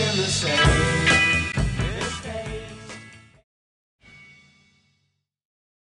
in the sand.